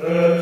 Uh.